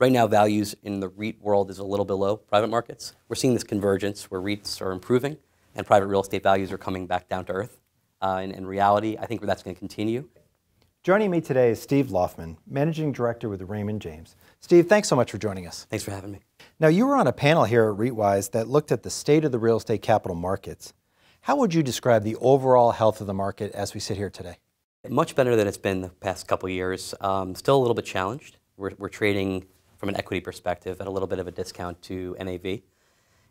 Right now, values in the REIT world is a little below private markets. We're seeing this convergence where REITs are improving and private real estate values are coming back down to earth. Uh, in, in reality, I think that's going to continue. Joining me today is Steve Loffman, Managing Director with Raymond James. Steve, thanks so much for joining us. Thanks for having me. Now, you were on a panel here at REITwise that looked at the state of the real estate capital markets. How would you describe the overall health of the market as we sit here today? Much better than it's been the past couple years. Um, still a little bit challenged. We're, we're, trading from an equity perspective at a little bit of a discount to NAV.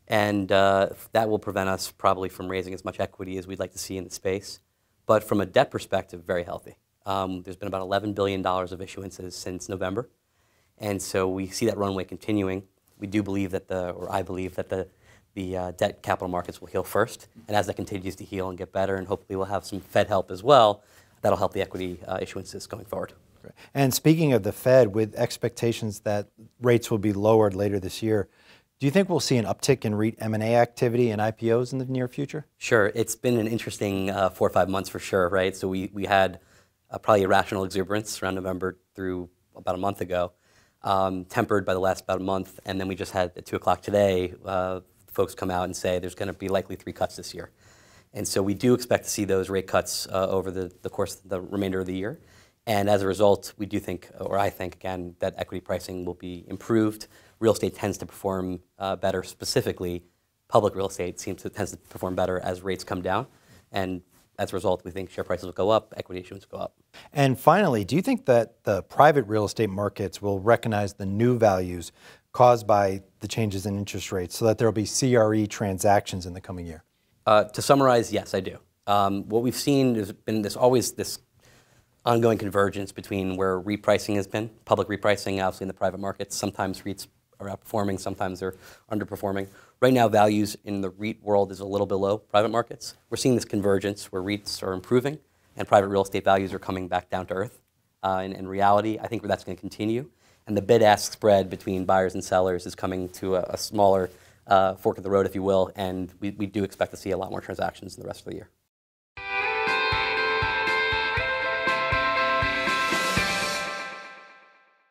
And uh, that will prevent us probably from raising as much equity as we'd like to see in the space. But from a debt perspective, very healthy. Um, there's been about $11 billion of issuances since November. And so we see that runway continuing. We do believe that the, or I believe that the, the uh, debt capital markets will heal first. And as that continues to heal and get better, and hopefully we'll have some Fed help as well, that'll help the equity uh, issuances going forward. And speaking of the Fed, with expectations that rates will be lowered later this year, do you think we'll see an uptick in REIT M&A activity and IPOs in the near future? Sure. It's been an interesting uh, four or five months for sure, right? So we, we had uh, probably irrational exuberance around November through about a month ago, um, tempered by the last about a month. And then we just had at 2 o'clock today, uh, folks come out and say there's going to be likely three cuts this year. And so we do expect to see those rate cuts uh, over the, the course of the remainder of the year. And as a result, we do think, or I think, again, that equity pricing will be improved real estate tends to perform uh, better. Specifically, public real estate seems to tends to perform better as rates come down, and as a result, we think share prices will go up, equity issuance will go up. And finally, do you think that the private real estate markets will recognize the new values caused by the changes in interest rates, so that there will be CRE transactions in the coming year? Uh, to summarize, yes, I do. Um, what we've seen has been this always this ongoing convergence between where repricing has been, public repricing, obviously in the private markets. Sometimes REITs are outperforming, sometimes they're underperforming. Right now, values in the REIT world is a little below private markets. We're seeing this convergence where REITs are improving and private real estate values are coming back down to earth. Uh, in, in, reality, I think that's going to continue. And the bid-ask spread between buyers and sellers is coming to a, a smaller uh, fork of the road, if you will, and we, we do expect to see a lot more transactions in the rest of the year.